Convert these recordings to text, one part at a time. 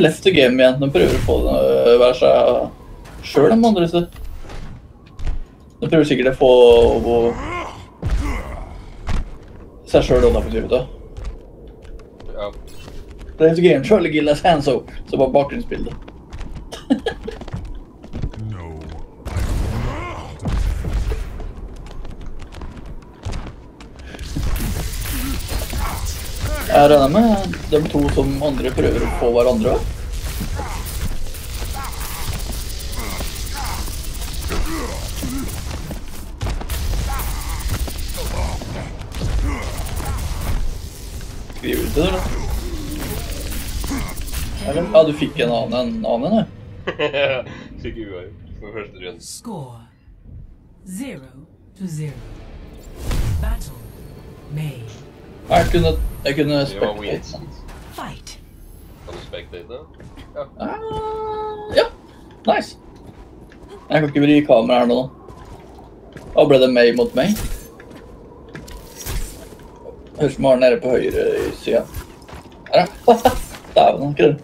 left the game-jentene prøver å få det å være seg sjøl, de andre. Så. De prøver sikkert å få å, seg sjøl unna på turet. Ja. Left the game, Charlie Gillas up, Så bare bakgrunnsbildet. Jeg regner med de to som andre prøver å få hverandre. Skriver du til det, da? Eller? Ja, du fikk en annen en annen, du. Fikk uavgjort for første runde. Score zero to zero. Battle made. Jeg kunne Det var weird. spectate. Fight. Kan du spectate? Ah, ja, nice. Jeg kan ikke vri kameraet her nå. Da ble det meg mot meg. Høres ut som nede på høyre i sida. Her, ja. Dæven, han krøll.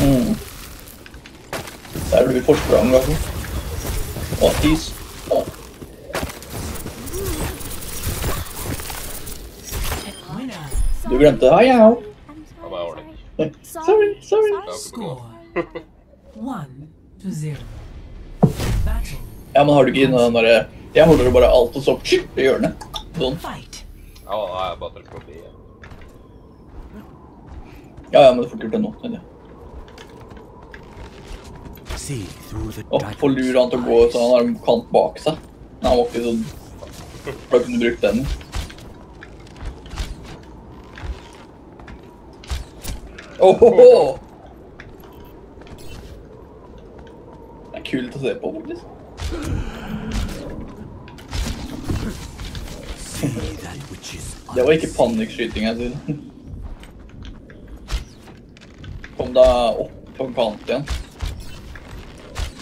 Mm. Der blir vi forsprang, is. he's... Oh. Du glemte hei, ja. det var ålreit. Sorry, sorry. Ja, men har du ikke den derre Jeg holder bare alt og så psj, i hjørnet. Sånn. Ja, jeg bare trykker på B. Ja, ja, men du får gjort det nå. Skjønner jeg. See Å, få lure han til å gå så han har en kant bak seg. Nei, han var ikke sånn Da kunne du brukt den. Åhåhå! Det er kult å se på, faktisk. Det var ikke panikkskyting, jeg synes. Kom deg opp på en kant igjen.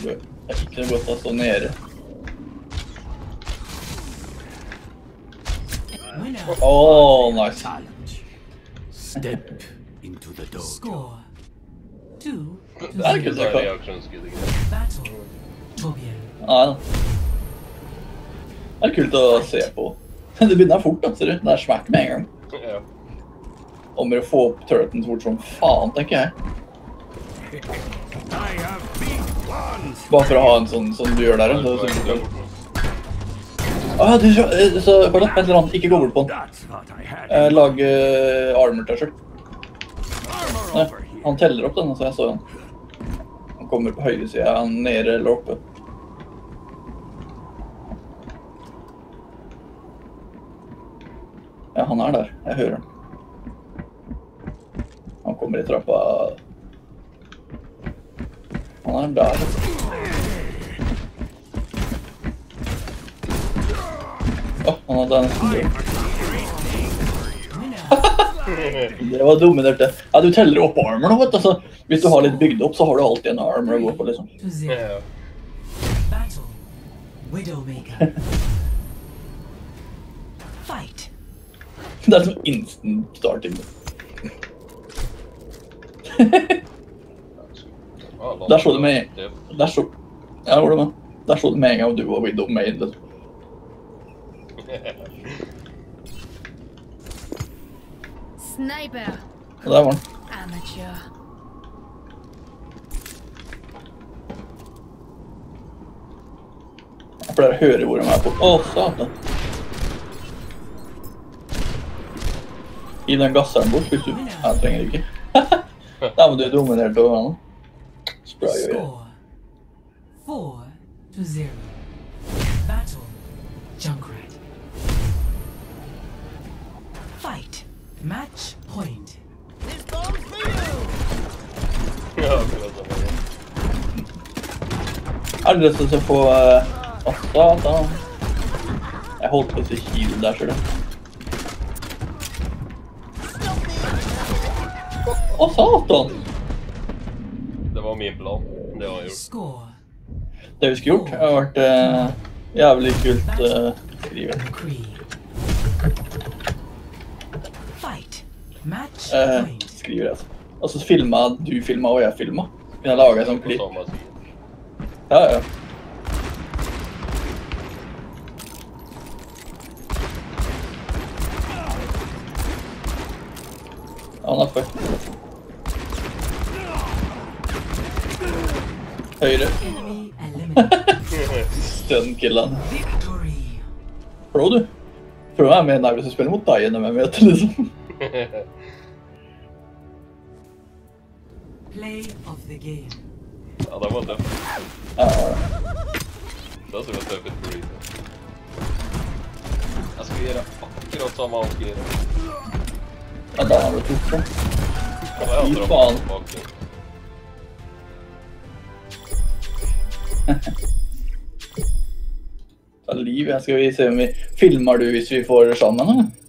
Det er ikke noe godt å stå nede. Åh, nice. Step into the dojo. Score two Det er ikke er reaksjonsskudd. Nei da. Det er kult å se på. Det begynner fort, da. ser du. Det er smack med en gang. Ja. Om å få opp turreten så fort som faen, tenker jeg. Bare for å ha en sånn som du gjør der. Så, så, Du er så, borte nå. ah, du, så, så Pardon, vent litt, ikke gå bort på den. Eh, lag uh, armor sjøl. Nei, han teller opp den, så jeg så han. Han kommer på høyre side, er han nede eller oppe? Ja, han er der. Jeg hører han. Han kommer i trappa. Han er der. Oh, han hadde en. Det var dumme dørte. Ja, du teller opp armor nå, vet du. Så hvis du har litt bygd opp, så har du alltid en armor å gå på, liksom. Fight. Det er sånn instant starting. Der så du meg. Det- Der så Ja, hvor er det med? Der så du med en gang du var widow maid. Sniper. Og der var han. Amateur. Jeg pleier å høre hvor de er på. Å, satan. Gi den gasseren bort hvis du Jeg trenger ikke. Nei, men du dominerte over han. Spray og greier. Score four to zero. Battle Junkrat. Fight. Match point. This Ja, akkurat sånn. Jeg har lyst til å få uh, Å, satan. Jeg holdt på å si heal der, ser du. Å, satan! Det var min plan. Det har jeg gjort. Score Det vi skulle gjort, har vært uh, jævlig kult uh, Eh, point. skriver jeg altså. Og så filma du filma og jeg filma. Kunne jeg laga et sånt klipp. Ja, ja. Han er fucked. Høyre. Stun-killeren. Victory. Pro, du. Pro er mer nervøs og spiller mot deg enn hvem vet, liksom. Play of the game. ja, da var tøff. Ja, Det som var tøff ut på Reaper. Jeg skal gjøre akkurat samme gjøre. ja, da har du tok den. Fy faen. Ta liv. Jeg skal vi se om vi filmer du hvis vi får sammen, eller?